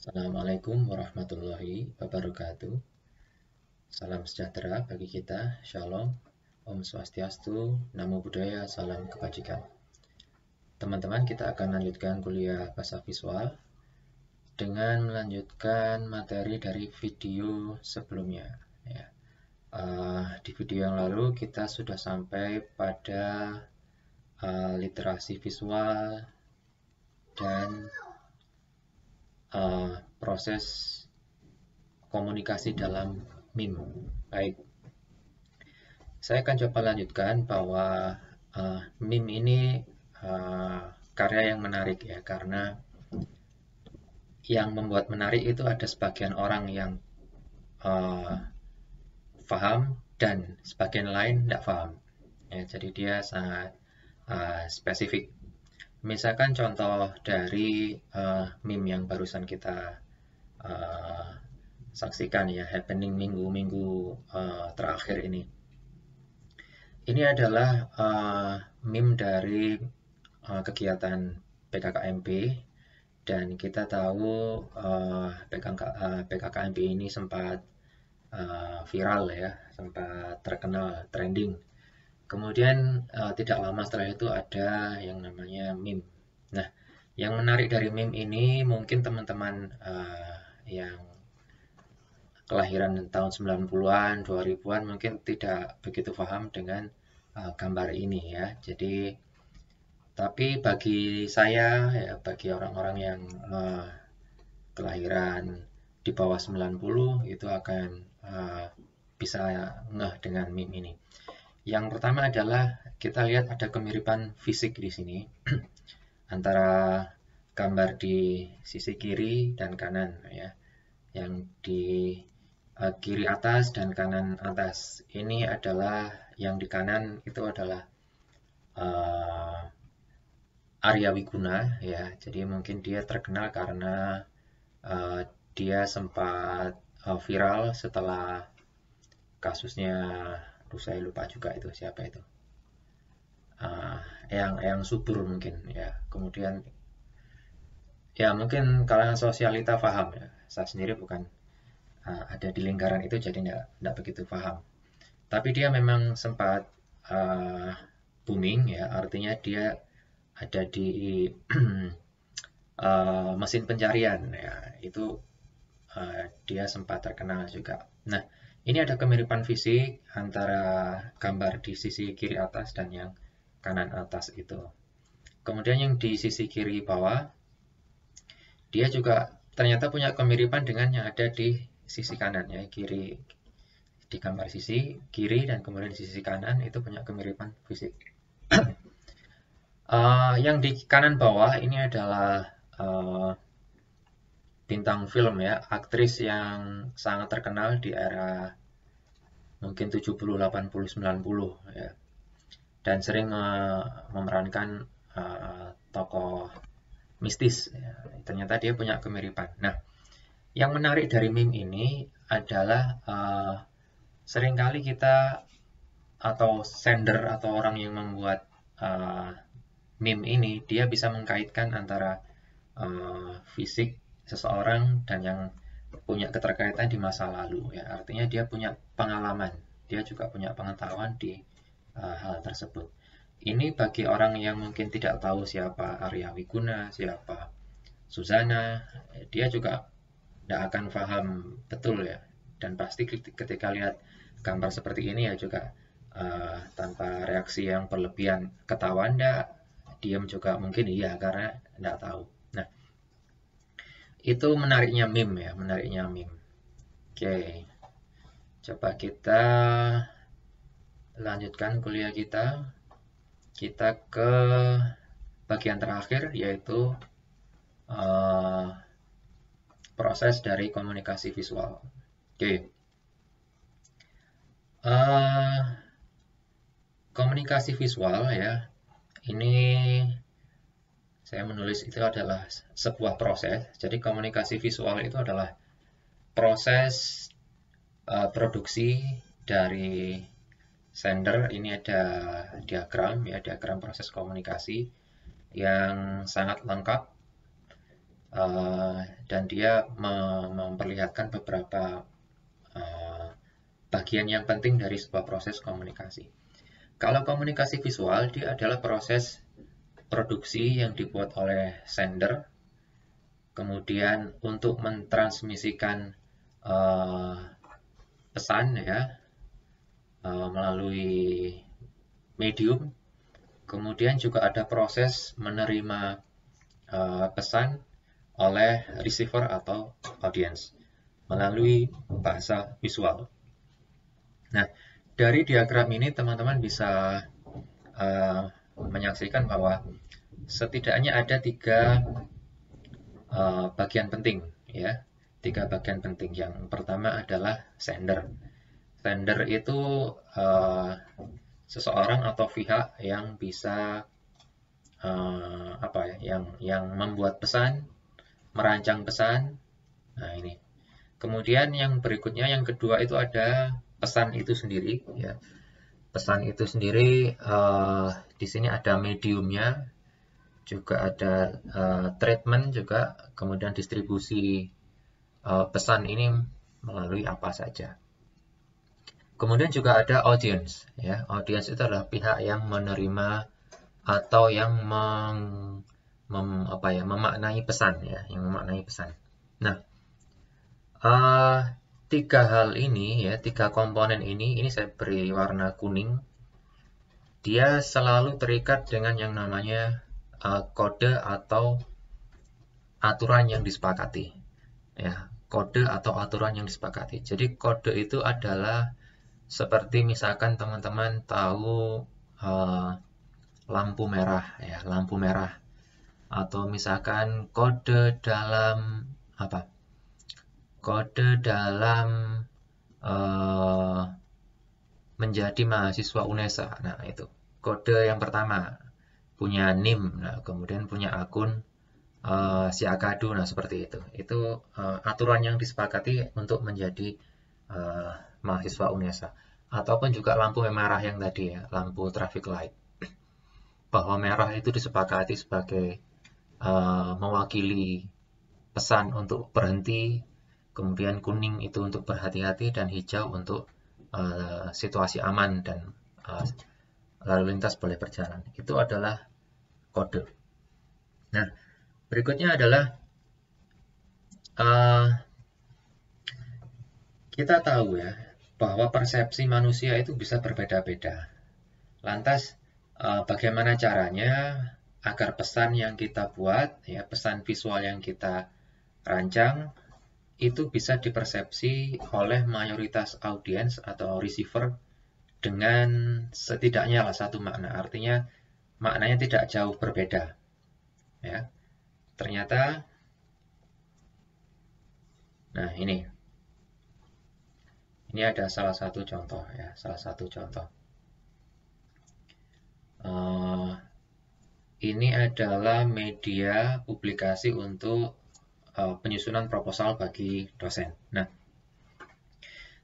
Assalamualaikum warahmatullahi wabarakatuh. Salam sejahtera bagi kita, Shalom, Om Swastiastu, Namo Buddhaya, Salam Kebajikan. Teman-teman, kita akan lanjutkan kuliah bahasa visual dengan melanjutkan materi dari video sebelumnya. Ya. Uh, di video yang lalu kita sudah sampai pada uh, literasi visual dan uh, proses komunikasi dalam MIM. Baik, saya akan coba lanjutkan bahwa uh, MIM ini uh, karya yang menarik ya, karena yang membuat menarik itu ada sebagian orang yang uh, paham dan sebagian lain tidak paham. Ya, jadi dia sangat uh, spesifik. Misalkan contoh dari uh, meme yang barusan kita uh, saksikan ya, happening minggu-minggu uh, terakhir ini. Ini adalah uh, meme dari uh, kegiatan PKKMP dan kita tahu uh, PKK, uh, PKKMP ini sempat uh, viral ya, sempat terkenal trending Kemudian uh, tidak lama setelah itu ada yang namanya meme. Nah, yang menarik dari meme ini mungkin teman-teman uh, yang kelahiran tahun 90-an, 2000-an mungkin tidak begitu paham dengan uh, gambar ini ya. Jadi tapi bagi saya ya bagi orang-orang yang uh, kelahiran di bawah 90 itu akan uh, bisa ngeh dengan meme ini. Yang pertama adalah kita lihat ada kemiripan fisik di sini antara gambar di sisi kiri dan kanan ya. Yang di uh, kiri atas dan kanan atas ini adalah yang di kanan itu adalah uh, Arya Wiguna ya. Jadi mungkin dia terkenal karena uh, dia sempat uh, viral setelah kasusnya Aduh, saya lupa juga itu siapa itu. Uh, yang yang subur mungkin ya. Kemudian ya mungkin kalangan sosialita paham ya. Saya sendiri bukan uh, ada di lingkaran itu jadi tidak begitu paham. Tapi dia memang sempat uh, booming ya. Artinya dia ada di uh, mesin pencarian ya. Itu uh, dia sempat terkenal juga. Nah ini ada kemiripan fisik antara gambar di sisi kiri atas dan yang kanan atas itu. Kemudian yang di sisi kiri bawah, dia juga ternyata punya kemiripan dengan yang ada di sisi kanan ya, kiri di gambar sisi kiri dan kemudian di sisi kanan itu punya kemiripan fisik. uh, yang di kanan bawah ini adalah uh, bintang film ya, aktris yang sangat terkenal di era mungkin 70, 80, 90 ya. Dan sering uh, memerankan uh, tokoh mistis. Ya. Ternyata dia punya kemiripan. Nah, yang menarik dari meme ini adalah uh, sering kali kita atau sender atau orang yang membuat uh, meme ini dia bisa mengkaitkan antara uh, fisik seseorang dan yang punya keterkaitan di masa lalu ya. Artinya dia punya pengalaman dia juga punya pengetahuan di uh, hal tersebut. Ini bagi orang yang mungkin tidak tahu siapa Arya Wiguna siapa Susana dia juga tidak akan paham betul ya. Dan pasti ketika lihat gambar seperti ini ya juga uh, tanpa reaksi yang berlebihan ketawa ndak diam juga mungkin iya karena tidak tahu itu menariknya meme ya, menariknya meme. Oke. Coba kita lanjutkan kuliah kita. Kita ke bagian terakhir yaitu uh, proses dari komunikasi visual. Oke. Uh, komunikasi visual ya. Ini saya menulis itu adalah sebuah proses. Jadi komunikasi visual itu adalah proses uh, produksi dari sender. Ini ada diagram ya, diagram proses komunikasi yang sangat lengkap uh, dan dia memperlihatkan beberapa uh, bagian yang penting dari sebuah proses komunikasi. Kalau komunikasi visual, dia adalah proses produksi yang dibuat oleh sender, kemudian untuk mentransmisikan uh, pesan ya uh, melalui medium. Kemudian juga ada proses menerima uh, pesan oleh receiver atau audience melalui bahasa visual. Nah, dari diagram ini teman-teman bisa uh, menyaksikan bahwa setidaknya ada tiga uh, bagian penting ya. Tiga bagian penting. Yang pertama adalah sender. Sender itu uh, seseorang atau pihak yang bisa uh, apa ya yang yang membuat pesan merancang pesan. Nah ini. Kemudian yang berikutnya yang kedua itu ada pesan itu sendiri ya pesan itu sendiri uh, di sini ada mediumnya juga ada uh, treatment juga kemudian distribusi uh, pesan ini melalui apa saja Kemudian juga ada audience. Ya, audience itu adalah pihak yang menerima atau yang meng, mem, apa ya, memaknai pesan ya, yang memaknai pesan. Nah, uh, tiga hal ini ya, tiga komponen ini, ini saya beri warna kuning. Dia selalu terikat dengan yang namanya uh, kode atau aturan yang disepakati. Ya, kode atau aturan yang disepakati. Jadi kode itu adalah seperti misalkan teman-teman tahu uh, lampu merah ya, lampu merah. Atau misalkan kode dalam apa? Kode dalam uh, menjadi mahasiswa UNESA. Nah, itu. Kode yang pertama punya NIM, nah kemudian punya akun uh, si Akadu, nah seperti itu. Itu uh, aturan yang disepakati untuk menjadi uh, mahasiswa UNESA ataupun juga lampu merah yang tadi ya lampu traffic light bahwa merah itu disepakati sebagai uh, mewakili pesan untuk berhenti kemudian kuning itu untuk berhati-hati dan hijau untuk uh, situasi aman dan uh, lalu lintas boleh berjalan itu adalah kode nah berikutnya adalah uh, kita tahu ya bahwa persepsi manusia itu bisa berbeda-beda. Lantas, eh, bagaimana caranya agar pesan yang kita buat, ya pesan visual yang kita rancang, itu bisa dipersepsi oleh mayoritas audiens atau receiver dengan setidaknya lah satu makna. Artinya maknanya tidak jauh berbeda. Ya. Ternyata Nah, ini ini ada salah satu contoh ya, salah satu contoh. Uh, ini adalah media publikasi untuk penyusunan proposal bagi dosen. Nah,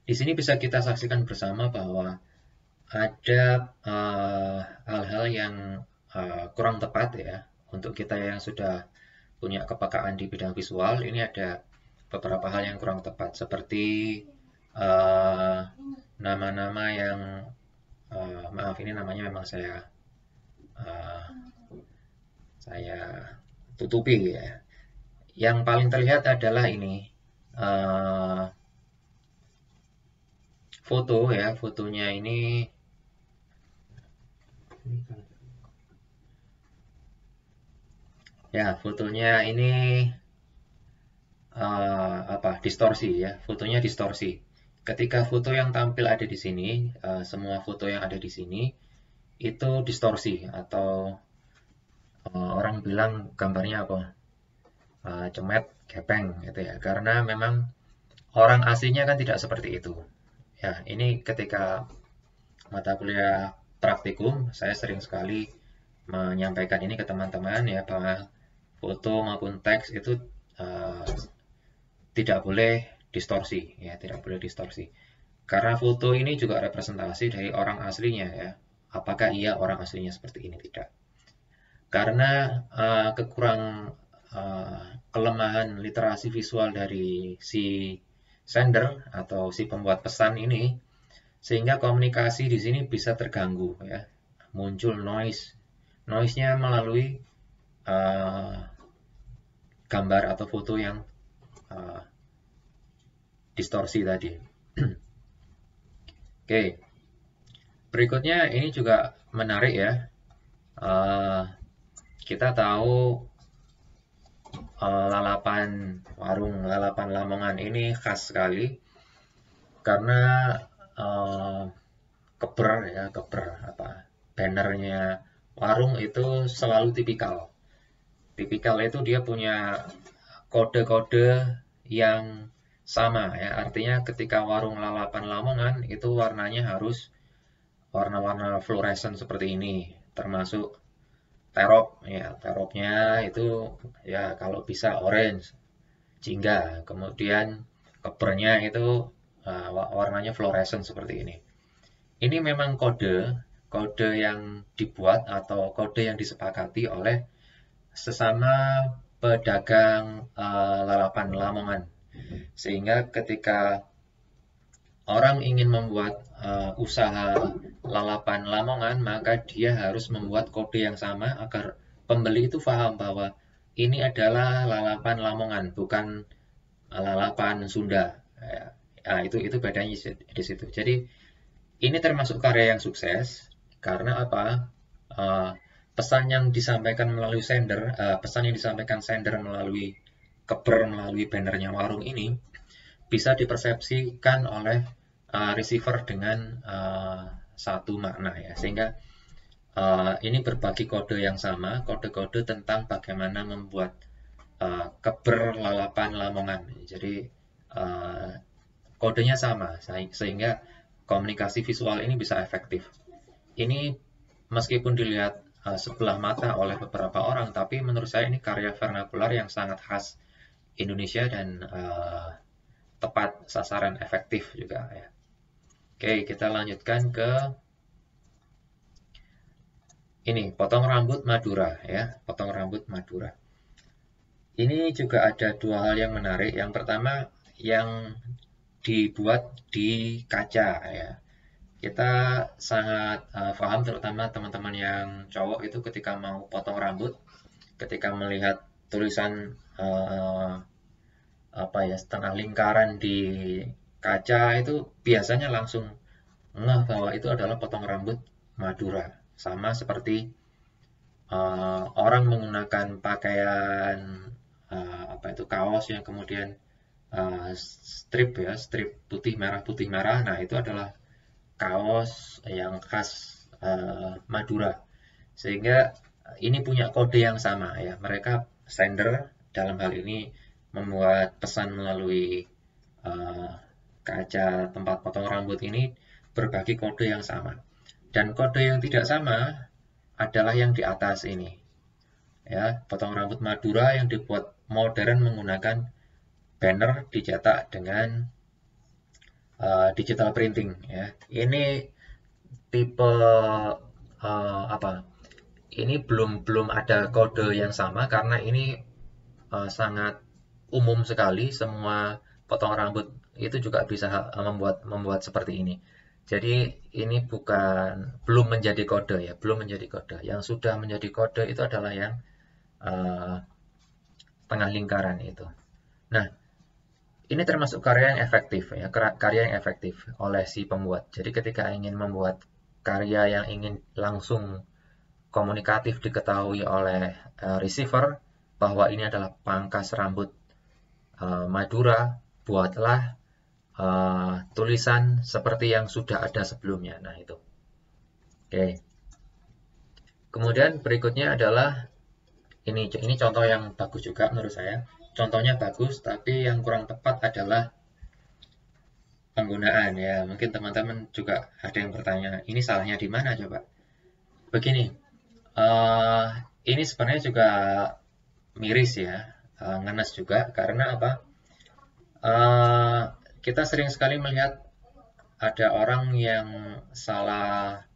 di sini bisa kita saksikan bersama bahwa ada eh, hal-hal uh, yang uh, kurang tepat ya untuk kita yang sudah punya kepekaan di bidang visual. Ini ada beberapa hal yang kurang tepat seperti Eh, nama-nama uh, yang uh, maaf ini namanya memang saya uh, saya tutupi ya. Yang paling terlihat adalah ini uh, foto ya, fotonya ini ya fotonya ini uh, apa distorsi ya, fotonya distorsi ketika foto yang tampil ada di sini, uh, semua foto yang ada di sini itu distorsi atau uh, orang bilang gambarnya apa? Uh, cemet, gepeng gitu ya. Karena memang orang aslinya kan tidak seperti itu. Ya, ini ketika mata kuliah praktikum, saya sering sekali menyampaikan ini ke teman-teman ya bahwa foto maupun teks itu uh, tidak boleh distorsi ya tidak boleh distorsi karena foto ini juga representasi dari orang aslinya ya apakah ia orang aslinya seperti ini tidak karena uh, kekurang uh, kelemahan literasi visual dari si sender atau si pembuat pesan ini sehingga komunikasi di sini bisa terganggu ya. Muncul noise. Noise-nya melalui uh, gambar atau foto yang uh, distorsi tadi. Oke. Berikutnya ini juga menarik ya. Uh, kita tahu uh, lalapan warung lalapan Lamongan ini khas sekali. Karena uh, keber ya keber apa bannernya warung itu selalu tipikal. Tipikal itu dia punya kode-kode yang sama ya. Artinya ketika warung lalapan Lamongan itu warnanya harus warna-warna fluoresan seperti ini termasuk terop ya teropnya itu ya kalau bisa orange jingga. Kemudian kebernya itu uh, warnanya fluorescent seperti ini. Ini memang kode kode yang dibuat atau kode yang disepakati oleh sesama pedagang uh, lalapan Lamongan. Sehingga ketika orang ingin membuat uh, usaha lalapan Lamongan, maka dia harus membuat kode yang sama agar pembeli itu paham bahwa ini adalah lalapan Lamongan, bukan lalapan Sunda. Nah, itu itu bedanya di situ. Jadi ini termasuk karya yang sukses karena apa? Uh, pesan yang disampaikan melalui sender, uh, pesan yang disampaikan sender melalui keber melalui bannernya warung ini bisa dipersepsikan oleh uh, receiver dengan uh, satu makna ya. Sehingga uh, ini berbagi kode yang sama kode-kode tentang bagaimana membuat uh, keber lalapan lamongan. Jadi uh, kodenya sama sehingga komunikasi visual ini bisa efektif. Ini meskipun dilihat uh, sebelah mata oleh beberapa orang tapi menurut saya ini karya vernakular yang sangat khas Indonesia dan uh, tepat sasaran efektif juga ya Oke, kita lanjutkan ke ini, potong rambut Madura ya, potong rambut Madura. Ini juga ada dua hal yang menarik. Yang pertama, yang dibuat di kaca ya. Kita sangat uh, paham terutama teman-teman yang cowok itu ketika mau potong rambut, ketika melihat tulisan uh, apa ya setengah lingkaran di kaca itu biasanya langsung ngeh bahwa itu adalah potong rambut Madura. Sama seperti uh, orang menggunakan pakaian uh, apa itu kaos yang kemudian uh, strip ya, strip putih merah putih merah. Nah, itu adalah kaos yang khas uh, Madura. Sehingga ini punya kode yang sama ya. Mereka sender dalam hal ini membuat pesan melalui uh, kaca tempat potong rambut ini berbagi kode yang sama. Dan kode yang tidak sama adalah yang di atas ini. Ya, potong rambut Madura yang dibuat modern menggunakan banner dicetak dengan uh, digital printing ya. Ini tipe uh, apa? Ini belum belum ada kode yang sama karena ini uh, sangat umum sekali semua potong rambut itu juga bisa eh, membuat membuat seperti ini. Jadi ini bukan belum menjadi kode ya, belum menjadi kode. Yang sudah menjadi kode itu adalah yang uh, tengah lingkaran itu. Nah, ini termasuk karya yang efektif ya, karya yang efektif oleh si pembuat. Jadi ketika ingin membuat karya yang ingin langsung komunikatif diketahui oleh uh, receiver bahwa ini adalah pangkas rambut uh, Madura, buatlah uh, tulisan seperti yang sudah ada sebelumnya. Nah, itu. Oke. Kemudian berikutnya adalah ini ini contoh yang bagus juga menurut saya. Contohnya bagus, tapi yang kurang tepat adalah penggunaan ya. Mungkin teman-teman juga ada yang bertanya, ini salahnya di mana coba? Begini, uh, ini sebenarnya juga miris ya, uh, ngenes juga karena apa? Uh, kita sering sekali melihat ada orang yang salah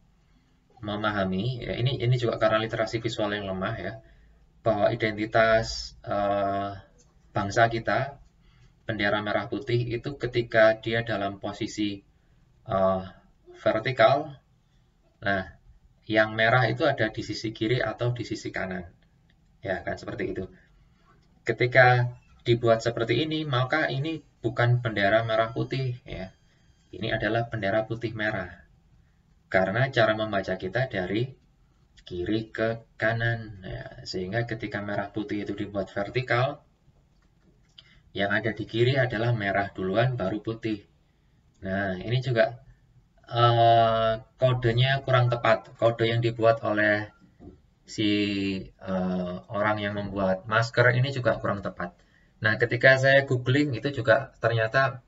memahami ya ini ini juga karena literasi visual yang lemah ya bahwa identitas uh, bangsa kita, bendera merah putih itu ketika dia dalam posisi uh, vertikal, nah yang merah itu ada di sisi kiri atau di sisi kanan. Ya kan seperti itu. Ketika dibuat seperti ini, maka ini bukan bendera merah putih ya. Ini adalah bendera putih merah. Karena cara membaca kita dari kiri ke kanan. Ya, sehingga ketika merah putih itu dibuat vertikal, yang ada di kiri adalah merah duluan baru putih. Nah, ini juga uh, kodenya kurang tepat. Kode yang dibuat oleh si uh, orang yang membuat masker ini juga kurang tepat. Nah, ketika saya googling itu juga ternyata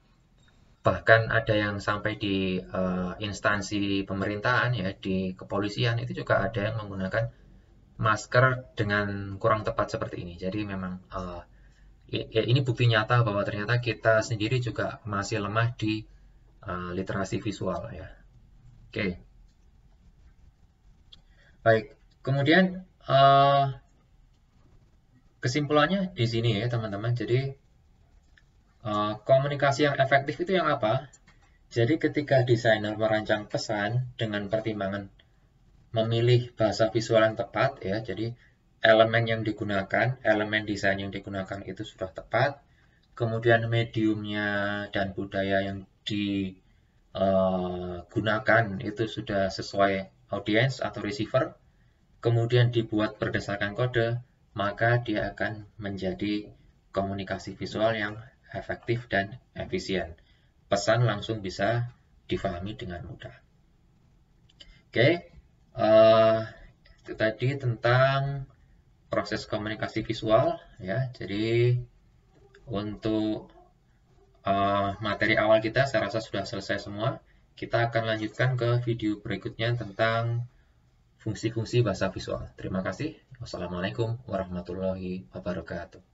bahkan ada yang sampai di uh, instansi pemerintahan ya di kepolisian itu juga ada yang menggunakan masker dengan kurang tepat seperti ini. Jadi memang uh, ya, ini bukti nyata bahwa ternyata kita sendiri juga masih lemah di uh, literasi visual ya. Oke. Okay. baik. Kemudian uh, kesimpulannya di sini ya teman-teman jadi Eh, komunikasi yang efektif itu yang apa? Jadi ketika desainer merancang pesan dengan pertimbangan memilih bahasa visual yang tepat ya, jadi elemen yang digunakan, elemen desain yang digunakan itu sudah tepat, kemudian mediumnya dan budaya yang digunakan uh, itu sudah sesuai audiens atau receiver, kemudian dibuat berdasarkan kode, maka dia akan menjadi komunikasi visual yang efektif dan efisien. Pesan langsung bisa difahami dengan mudah. Oke, uh, itu tadi tentang proses komunikasi visual ya. Jadi untuk uh, materi awal kita saya rasa sudah selesai semua. Kita akan lanjutkan ke video berikutnya tentang fungsi-fungsi bahasa visual. Terima kasih. Wassalamualaikum warahmatullahi wabarakatuh.